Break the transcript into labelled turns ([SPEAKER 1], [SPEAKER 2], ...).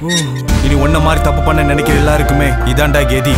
[SPEAKER 1] இனி ஒன்ன மாதிரி தப்பு பண்ண நினைக்கிற எல்லாருக்குமே இதாண்டா கெதி.